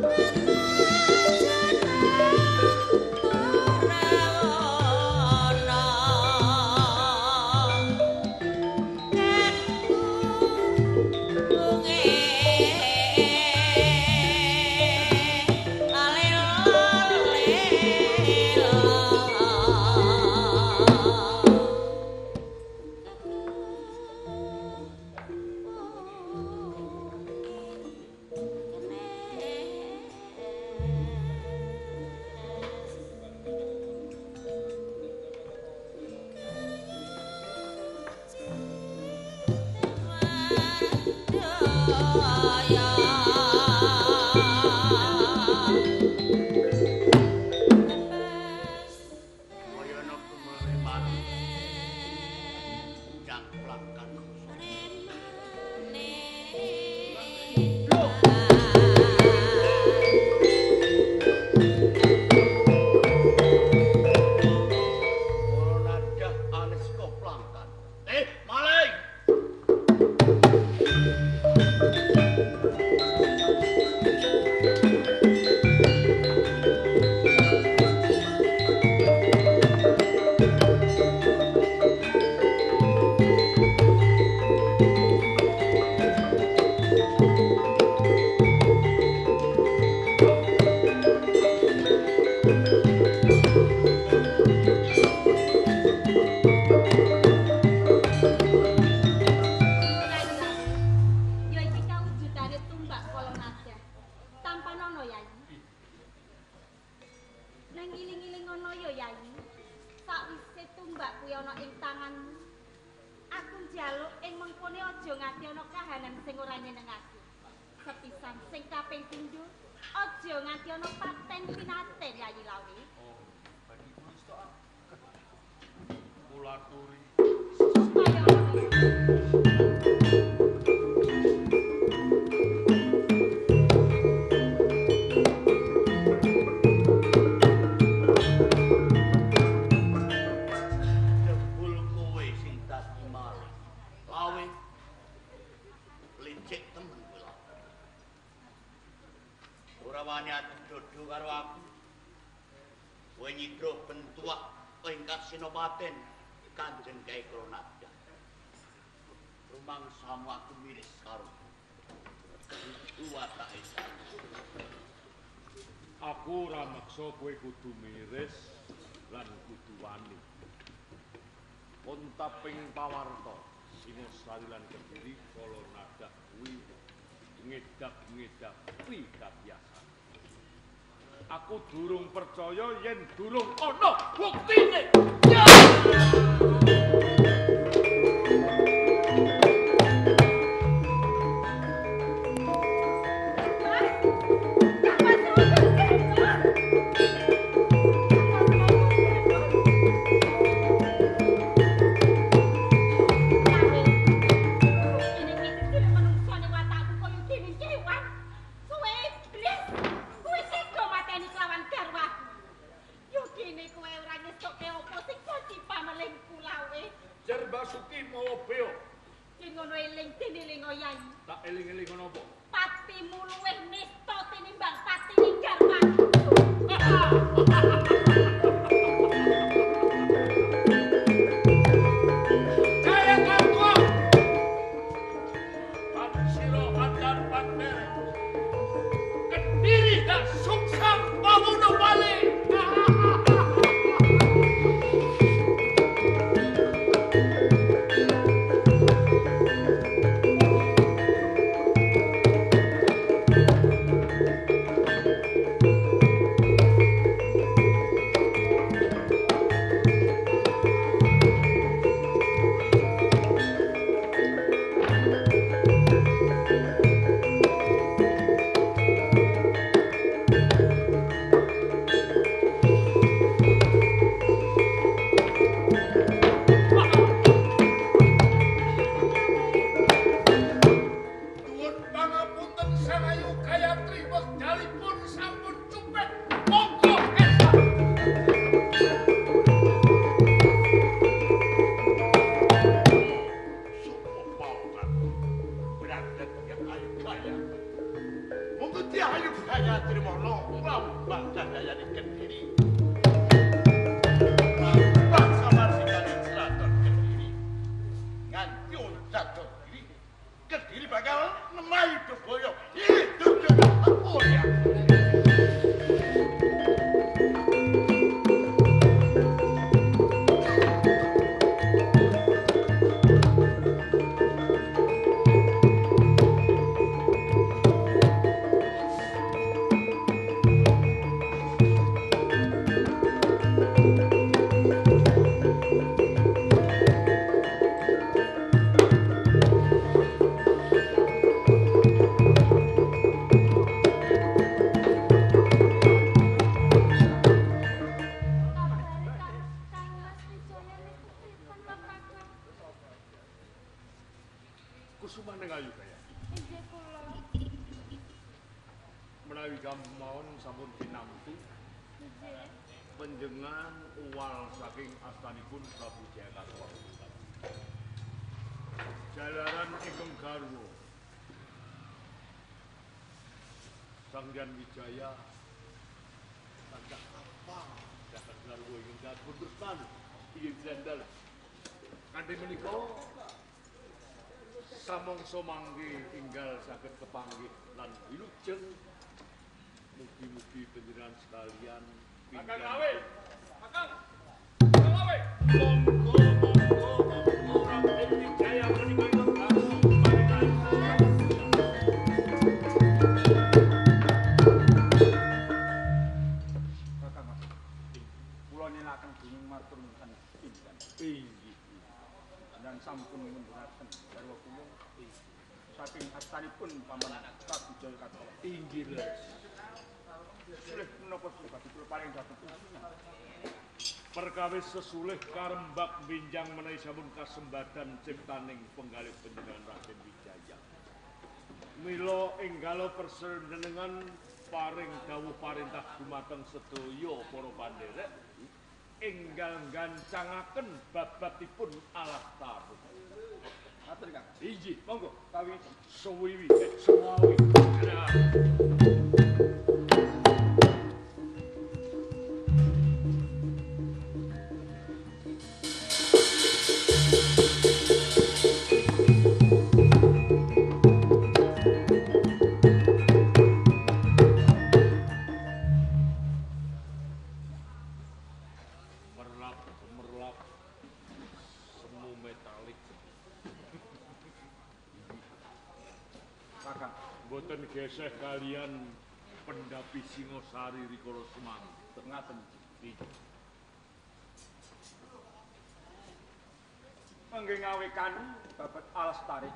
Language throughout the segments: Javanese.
Bye. Yeah. Yayi. Nang ngiling-ngiling ngono ya Yayi. Sakwise tumbakku ya ana ing tanganmu. Aku njaluk ing mengkone aja ngati ana kahanan sing ora nyenengake. Sepisan sing kaping pindho, aja ngati ana paten pinate Yayi Lawi. Oh, bagi kuwi stok. Kula aturi. Sampai. rawani aku karo aku. Kowe nyidro bentuak pengkat sinopaten kanjeng kai kronada. Rumang samu aku miris karo. Kuwata isa. Aku ora maksa kowe kudu miris lan kudu wani. Untaping pawarta sing sari lan kediri kala nadak kuwi ngedak-ngedak pri kabiasan. aku durung percaya yen durung ana buktine. Yeah. ngono eling tinilingo yai. Tak eling-eling ngono apa? Patimu luwih nista tinimbang. kaya, Mungkin dia hanya saja terima lo, kau bangsa saya yang kendiri. Gamon sampun pinamtu panjenengan uwal saking astanipun Prabu Jayakatwara. Jalaran ingkang garwa. Sanggan Wijaya tanda apa dapat garwa ingkang garwa bertan ingin sandal. Kanthi menika samangsa mangke inggal saged kepanggih lan wilujeng mugi-mugi panjenengan sekalian Kakang Awe. Kakang. Kakang Awe. monggo perkawis sesulih karembak binjang menawi sampun kasembadan ciptaning penggalih panjenengan Raden Wijaya. Mila enggalo persenengan paring dawuh parintah dumateng sedaya para pandherek enggal gancangaken babatipun alah. Matur Kang. Inggih, Monggo kawi sewiwi eh, sewawi. Boten geseh kalian pendapi Singosari Rikolo Semang Ngaten. Iki. Mangke ngawekan babat Alastari.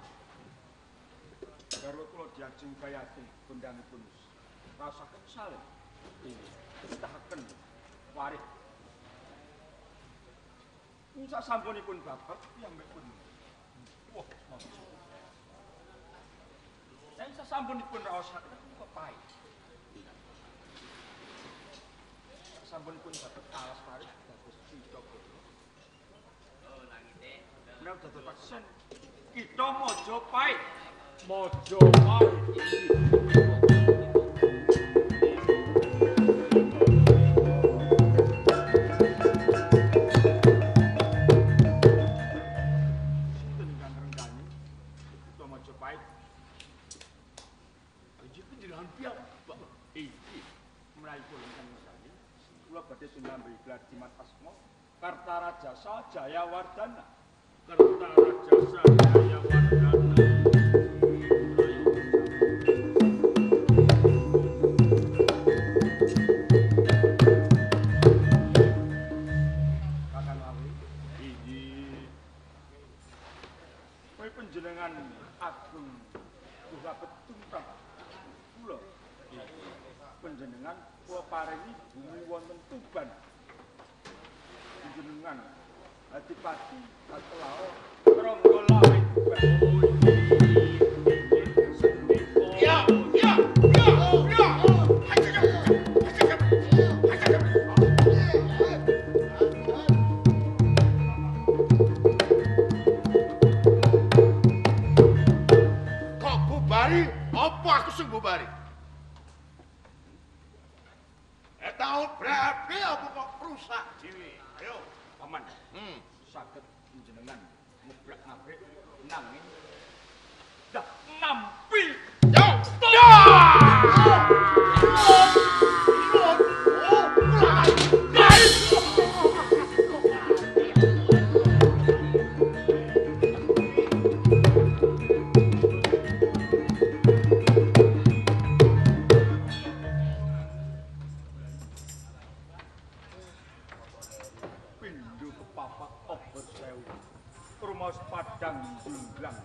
Garwa kula diajeng gayati kundangipun rasa kesal. Ini tahaken waris. Musa sampunipun babat piyambakipun. Wah, maksud. Dan sasampunipun raosaken kok pahit. Sasampunipun babat Alastari dados cicok. Nek dados paksen kita mojo pahit. Mojo Pahit. Wonten Tuban. Panjenengan Adipati Katlao Tronggolawe Tuban. Bubari? Berarti apa kok rusak dhewe. Ayo. Paman, Hmm. saged jenengan ngeblak-ngabrik nanging dah nampi Yo. Yo. Ober sewu rumah padang jumlang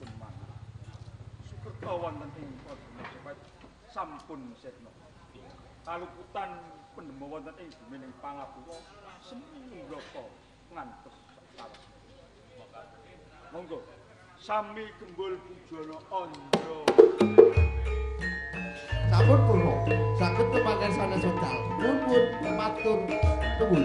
pun mana wonten ing sepet sampun setno kaluputan penemu wonten ing gumining pangapura semi mroko ngantos sekawas monggo sami gembul pujana andra Sampun kula saged tepaken sanes wedal. Nuwun matur nuwun.